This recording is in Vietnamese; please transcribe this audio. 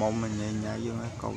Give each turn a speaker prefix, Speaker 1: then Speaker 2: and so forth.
Speaker 1: mông mình nhẹ nhẹ vô con